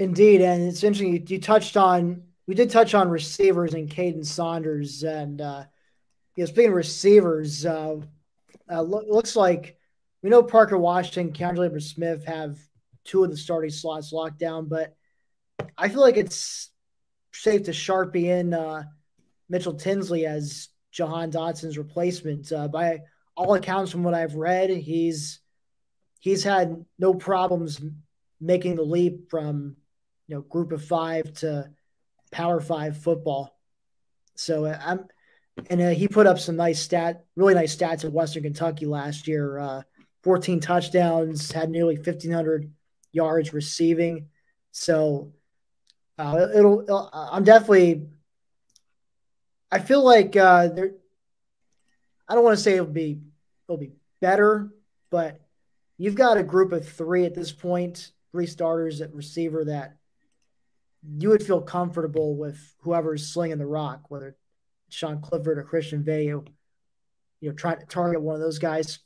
Indeed, and it's interesting. You, you, touched on we did touch on receivers and Kaden Saunders, and uh, you know, speaking of receivers, uh, uh, lo- looks like we know Parker Washington, KeAndre Smith have two of the starting slots locked down, but I feel like it's safe to sharpie in uh, Mitchell Tinsley as Jahan Dotson's replacement. Uh, by all accounts, from what I've read, he's he's had no problems making the leap from you know group of five to power five football. So uh, I'm and uh, he put up some nice stat, really nice stats at Western Kentucky last year. Uh, 14 touchdowns, had nearly 1,500 yards receiving. So uh, it'll, it'll, I'm definitely. I feel like uh, there. I don't want to say it'll be it'll be better, but you've got a group of three at this point, three starters at receiver that you would feel comfortable with whoever's slinging the rock, whether Sean Clifford or Christian Veilleux, you know, trying to target one of those guys.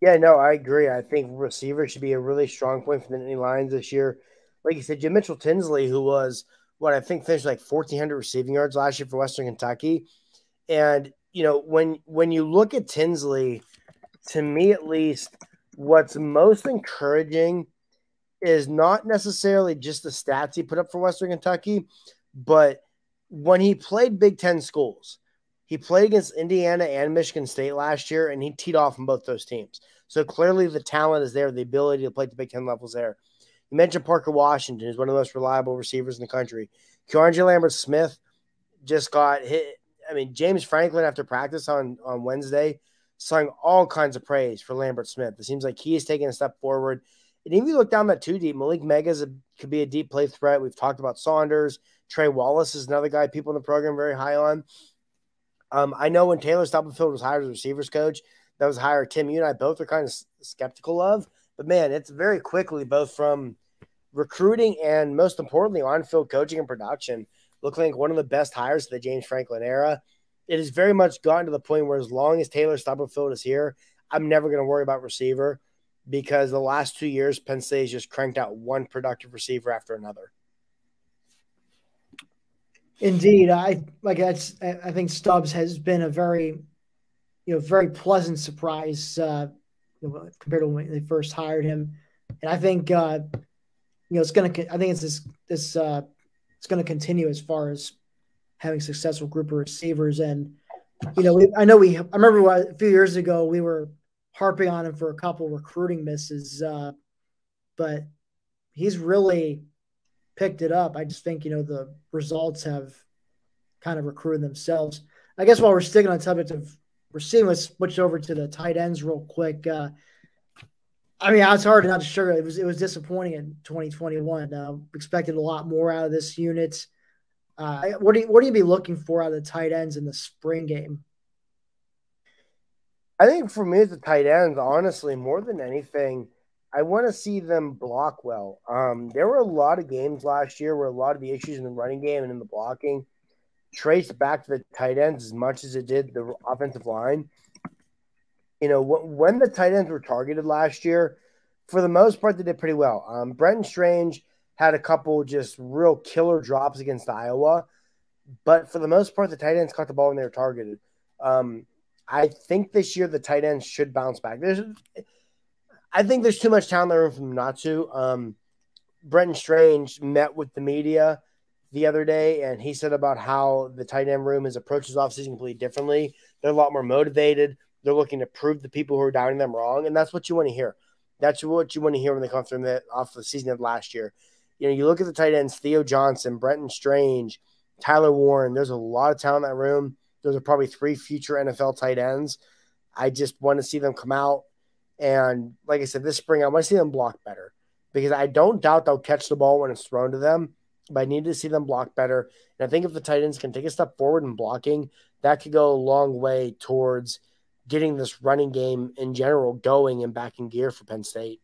Yeah, no, I agree. I think receiver should be a really strong point for the Nittany Lions this year. Like you said, Jim Mitchell Tinsley, who was what I think finished like 1,400 receiving yards last year for Western Kentucky. And, you know, when when you look at Tinsley, to me at least, what's most encouraging is not necessarily just the stats he put up for Western Kentucky, but when he played Big Ten schools, he played against Indiana and Michigan State last year, and he teed off on both those teams. So clearly, the talent is there, the ability to play at the Big Ten levels there. You mentioned Parker Washington, who's one of the most reliable receivers in the country. KeAndre Lambert Smith just got hit. I mean, James Franklin after practice on on Wednesday sung all kinds of praise for Lambert Smith. It seems like he is taking a step forward. And if you look down that two deep, Malick Meiga could be a deep play threat. We've talked about Saunders. Trey Wallace is another guy people in the program very high on. Um, I know when Taylor Stubblefield was hired as receivers coach, that was hire Tim. You and I both are kind of skeptical of, but man, it's very quickly both from recruiting and most importantly on-field coaching and production. Looking like one of the best hires of the James Franklin era. It has very much gotten to the point where as long as Taylor Stubblefield is here, I'm never going to worry about receiver because the last two years Penn State has just cranked out one productive receiver after another. Indeed, I like that's. I think Stubbs has been a very, you know, very pleasant surprise uh, compared to when they first hired him, and I think uh, you know it's to. I think it's this. This uh, it's to continue as far as having successful group of receivers, and you know, we, I know we. I remember a few years ago we were harping on him for a couple recruiting misses, uh, but he's really picked it up. I just think, you know, the results have kind of recruited themselves. I guess while we're sticking on the subject of receiving, let's switch over to the tight ends real quick. Uh, I mean, it's hard not to sugar. It was it was disappointing in 2021. Uh, expected a lot more out of this unit. Uh, what do you what do you be looking for out of the tight ends in the spring game? I think for me, the tight ends, honestly, more than anything, I want to see them block well. Um, there were a lot of games last year where a lot of the issues in the running game and in the blocking traced back to the tight ends as much as it did the offensive line. You know, when the tight ends were targeted last year, for the most part, they did pretty well. Um, Brenton Strange had a couple just real killer drops against Iowa, but for the most part, the tight ends caught the ball when they were targeted. Um, I think this year the tight ends should bounce back. There's I think there's too much talent in the room them not to. Um, Brenton Strange met with the media the other day, and he said about how the tight end room has approached approaches offseason completely differently. They're a lot more motivated. They're looking to prove the people who are doubting them wrong, and that's what you want to hear. That's what you want to hear when they come from the off the season of last year. You know, you look at the tight ends: Theo Johnson, Brenton Strange, Tyler Warren. There's a lot of talent in that room. Those are probably three future NFL tight ends. I just want to see them come out and like I said, this spring, I want to see them block better because I don't doubt they'll catch the ball when it's thrown to them, but I need to see them block better. And I think if the tight ends can take a step forward in blocking, that could go a long way towards getting this running game in general going and back in gear for Penn State.